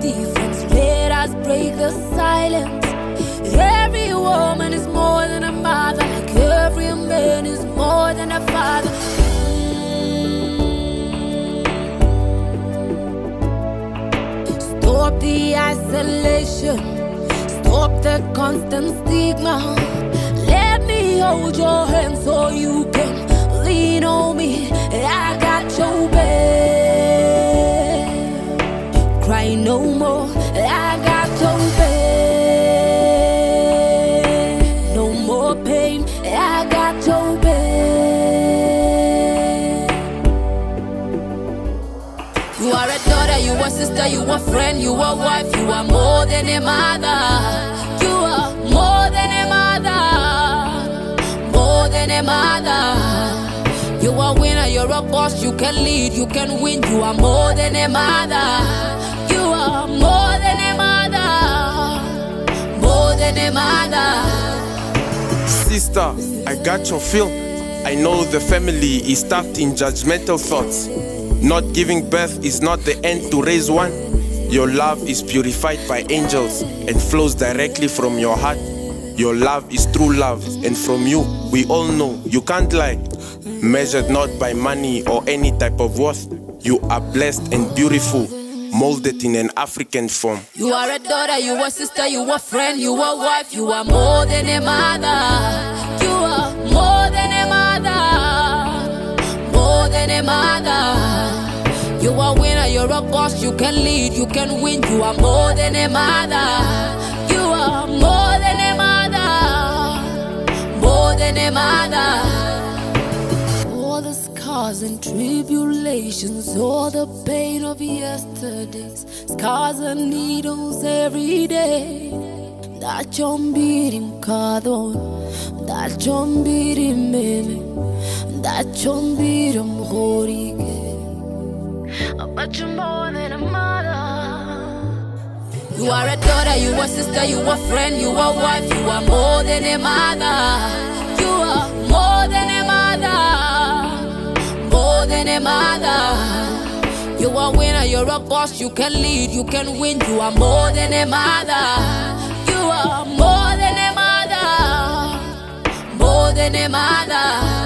difference. Let us break the silence. Every woman is more than a mother, like every man is more than a father. Stop the isolation, stop the constant stigma. Let me hold your hand so you can Cry no more, I got your back. No more pain, I got your back. You are a daughter, you are sister, you are friend, you are wife, you are more than a mother. You are more than a mother, more than a mother. You are a winner, you're a boss, you can lead, you can win, you are more than a mother. Sister, I got your feel. I know the family is stuck in judgmental thoughts. Not giving birth is not the end to raise one. Your love is purified by angels and flows directly from your heart. Your love is true love, and from you, we all know you can't lie. Measured not by money or any type of worth, you are blessed and beautiful, molded in an African form. You are a daughter, you are sister, you are friend, you are wife, you are more than a mother. You are more than a mother, more than a mother. You are winner, you're a boss, you can lead, you can win, you are more than a mother. You are more scars and tribulations, all the pain of yesterdays, scars and needles every day. Ndachombiri mkadho, ndachombiri meme, ndachombiri mhorike. But you're more than a mother. You are a daughter, you are sister, you are friend, you are wife, you are more than a mother. You are more than a mother, you are a winner, you're a boss, you can lead, you can win. You are more than a mother. You are more than a mother. More than a mother.